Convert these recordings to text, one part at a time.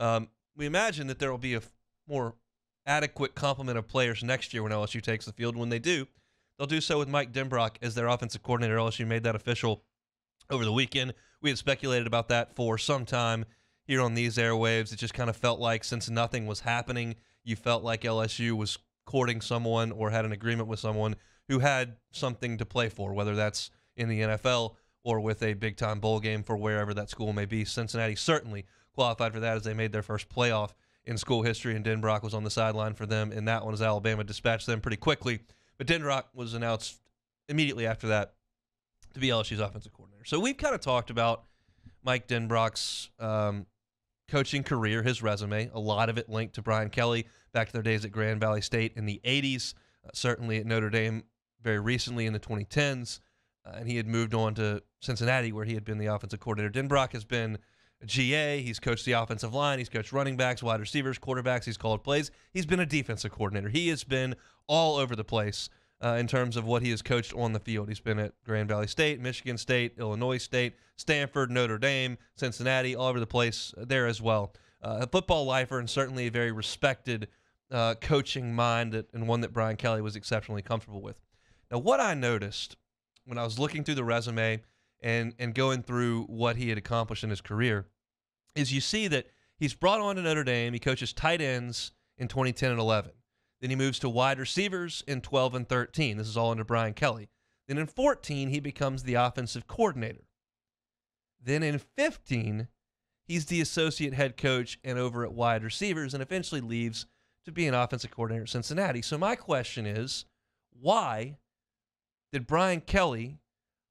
Um, we imagine that there will be a f- more adequate complement of players next year when LSU takes the field. When they do, they'll do so with Mike Denbrock as their offensive coordinator. LSU made that official over the weekend. We had speculated about that for some time here on these airwaves. It just kind of felt like since nothing was happening, you felt like LSU was courting someone or had an agreement with someone who had something to play for, whether that's in the NFL or with a big time bowl game for wherever that school may be. Cincinnati certainly qualified for that as they made their first playoff in school history, and Denbrock was on the sideline for them in that one as Alabama dispatched them pretty quickly. But Denbrock was announced immediately after that to be LSU's offensive coordinator. So we've kind of talked about Mike Denbrock's um, coaching career, his resume, a lot of it linked to Brian Kelly back to their days at Grand Valley State in the 80s, uh, certainly at Notre Dame very recently in the 2010s. Uh, and he had moved on to Cincinnati, where he had been the offensive coordinator. Denbrock has been GA. He's coached the offensive line. He's coached running backs, wide receivers, quarterbacks. He's called plays. He's been a defensive coordinator. He has been all over the place uh, in terms of what he has coached on the field. He's been at Grand Valley State, Michigan State, Illinois State, Stanford, Notre Dame, Cincinnati, all over the place there as well. Uh, a football lifer and certainly a very respected uh, coaching mind that, and one that Brian Kelly was exceptionally comfortable with. Now, what I noticed when I was looking through the resume and and going through what he had accomplished in his career is you see that he's brought on to Notre Dame. He coaches tight ends in 2010 and 11. Then he moves to wide receivers in 12 and 13. This is all under Brian Kelly. Then in 14, he becomes the offensive coordinator. Then in 15, he's the associate head coach and over at wide receivers and eventually leaves to be an offensive coordinator at Cincinnati. So my question is, why did Brian Kelly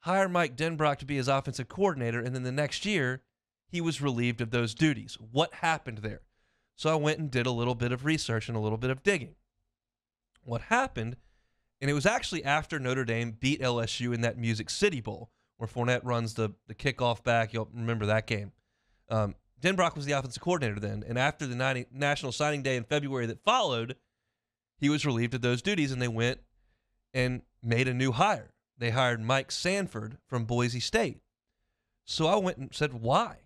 hire Mike Denbrock to be his offensive coordinator and then the next year he was relieved of those duties? What happened there? So I went and did a little bit of research and a little bit of digging. What happened, and it was actually after Notre Dame beat LSU in that Music City Bowl, where Fournette runs the, the kickoff back. You'll remember that game. Um, Denbrock was the offensive coordinator then, and after the 90, National Signing Day in February that followed, he was relieved of those duties, and they went and made a new hire. They hired Mike Sanford from Boise State. So I went and said, why?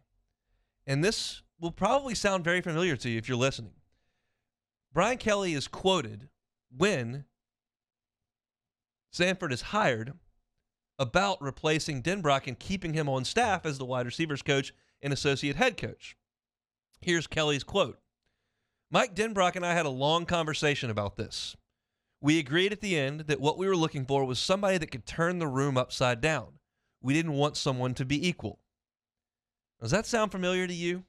And this will probably sound very familiar to you if you're listening. Brian Kelly is quoted when Sanford is hired about replacing Denbrock and keeping him on staff as the wide receivers coach and associate head coach. Here's Kelly's quote Mike Denbrock and I had a long conversation about this. We agreed at the end that what we were looking for was somebody that could turn the room upside down. We didn't want someone to be equal. Does that sound familiar to you?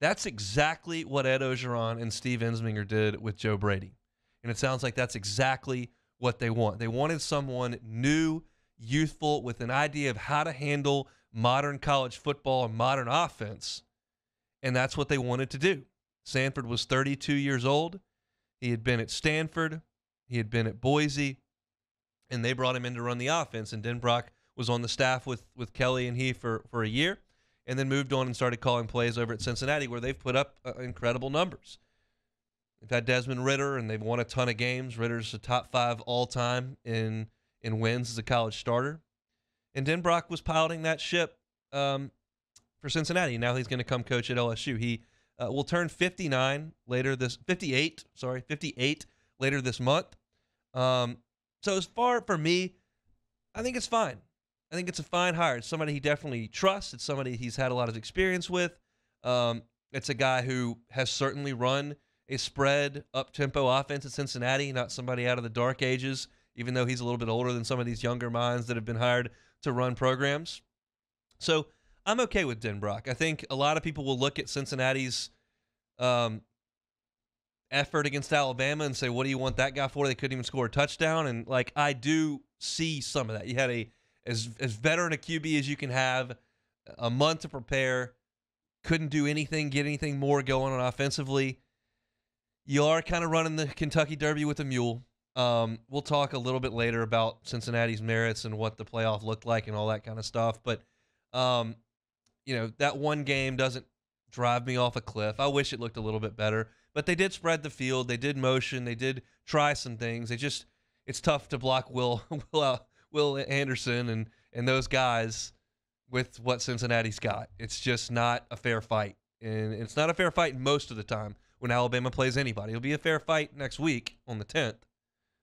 That's exactly what Ed Orgeron and Steve Ensminger did with Joe Brady. And it sounds like that's exactly what they want. They wanted someone new, youthful, with an idea of how to handle modern college football and modern offense. And that's what they wanted to do. Sanford was 32 years old. He had been at Stanford, he had been at Boise, and they brought him in to run the offense. And Denbrock was on the staff with with Kelly and he for for a year, and then moved on and started calling plays over at Cincinnati, where they've put up uh, incredible numbers. They've had Desmond Ridder, and they've won a ton of games. Ridder's a top five all time in in wins as a college starter, and Denbrock was piloting that ship um, for Cincinnati. Now he's going to come coach at LSU. He uh, will turn 59 later this 58 sorry 58 later this month. Um, so as far for me i think it's fine. I think it's a fine hire. It's somebody he definitely trusts. It's somebody he's had a lot of experience with. Um, it's a guy who has certainly run a spread up tempo offense at cincinnati not somebody out of the dark ages even though he's a little bit older than some of these younger minds that have been hired to run programs. So I'm okay with Denbrock. I think a lot of people will look at Cincinnati's um, effort against Alabama and say, "What do you want that guy for?" They couldn't even score a touchdown, and like I do see some of that. You had a as as veteran a QB as you can have, a month to prepare, couldn't do anything, get anything more going on offensively. You are kind of running the Kentucky Derby with a mule. Um, we'll talk a little bit later about Cincinnati's merits and what the playoff looked like and all that kind of stuff, but. Um, you know, that one game doesn't drive me off a cliff. I wish it looked a little bit better, but they did spread the field. They did motion. They did try some things. They just it's tough to block Will Will uh, Will Anderson and and those guys with what Cincinnati's got. It's just not a fair fight. and it's not a fair fight most of the time when Alabama plays anybody. It'll be a fair fight next week on the 10th,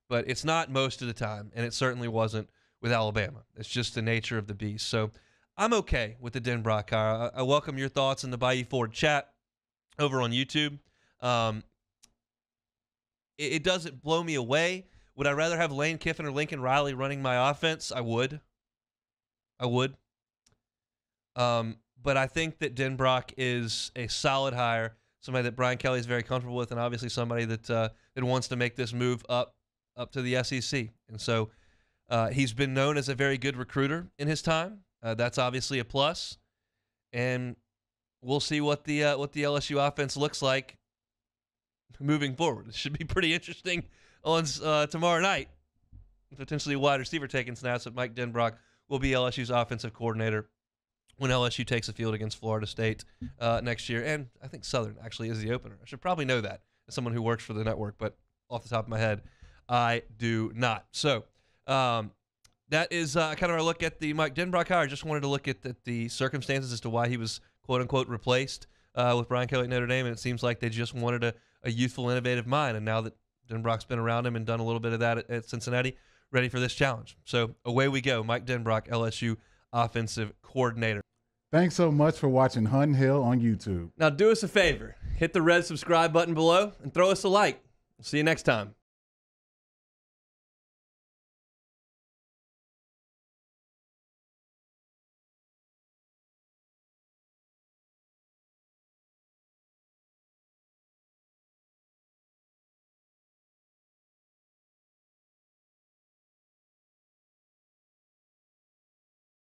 but it's not most of the time, and it certainly wasn't with Alabama. It's just the nature of the beast. So I'm okay with the Denbrock hire. I, I welcome your thoughts in the Bayou Ford chat over on YouTube. Um, it, it doesn't blow me away. Would I rather have Lane Kiffin or Lincoln Riley running my offense? I would. I would. Um, but I think that Denbrock is a solid hire, somebody that Brian Kelly is very comfortable with, and obviously somebody that uh, that wants to make this move up up to the SEC. And so uh, he's been known as a very good recruiter in his time. Uh, that's obviously a plus, and we'll see what the uh, what the LSU offense looks like moving forward. It should be pretty interesting on uh, tomorrow night. Potentially wide receiver taking snaps, but Mike Denbrock will be LSU's offensive coordinator when LSU takes the field against Florida State uh, next year. And I think Southern actually is the opener. I should probably know that as someone who works for the network, but off the top of my head, I do not. So um, that is uh, kind of our look at the Mike Denbrock hire. Just wanted to look at the, the circumstances as to why he was quote unquote replaced uh, with Brian Kelly at Notre Dame, and it seems like they just wanted a, a youthful, innovative mind. And now that Denbrock's been around him and done a little bit of that at, at Cincinnati, ready for this challenge. So away we go. Mike Denbrock, LSU offensive coordinator. Thanks so much for watching Hunt Hill on YouTube. Now do us a favor, hit the red subscribe button below and throw us a like. See you next time.